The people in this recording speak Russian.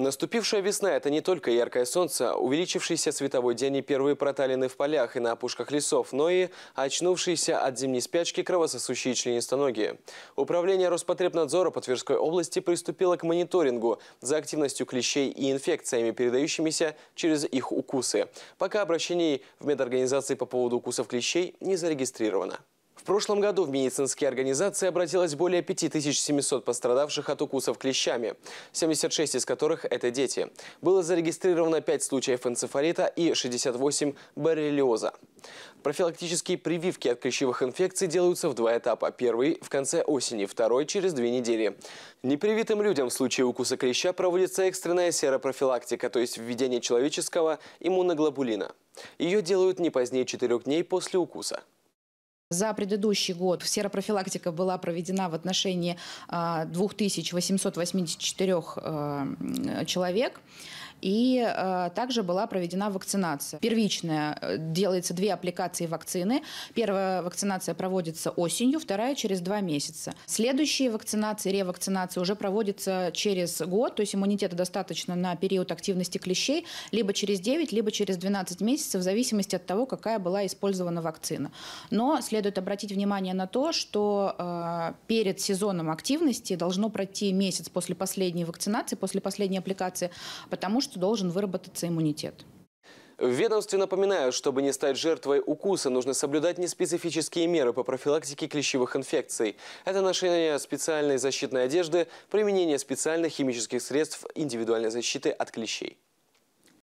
Наступившая весна – это не только яркое солнце, увеличившийся световой день и первые проталины в полях и на опушках лесов, но и очнувшиеся от зимней спячки кровососущие членистоногие. Управление Роспотребнадзора по Тверской области приступило к мониторингу за активностью клещей и инфекциями, передающимися через их укусы. Пока обращений в медорганизации по поводу укусов клещей не зарегистрировано. В прошлом году в медицинские организации обратилось более 5700 пострадавших от укусов клещами, 76 из которых – это дети. Было зарегистрировано 5 случаев энцефалита и 68 боррелиоза. Профилактические прививки от клещевых инфекций делаются в два этапа. Первый – в конце осени, второй – через две недели. Непривитым людям в случае укуса клеща проводится экстренная серопрофилактика, то есть введение человеческого иммуноглобулина. Ее делают не позднее 4 дней после укуса. За предыдущий год серопрофилактика была проведена в отношении 2884 а, а, человек. И э, также была проведена вакцинация. Первичная э, делается две аппликации вакцины. Первая вакцинация проводится осенью, вторая через два месяца. Следующие вакцинации, ревакцинация уже проводится через год, то есть иммунитета достаточно на период активности клещей, либо через 9, либо через 12 месяцев, в зависимости от того, какая была использована вакцина. Но следует обратить внимание на то, что э, перед сезоном активности должно пройти месяц после последней вакцинации, после последней аппликации, потому что что должен выработаться иммунитет. В ведомстве напоминают, чтобы не стать жертвой укуса, нужно соблюдать неспецифические меры по профилактике клещевых инфекций. Это ношение специальной защитной одежды, применение специальных химических средств индивидуальной защиты от клещей.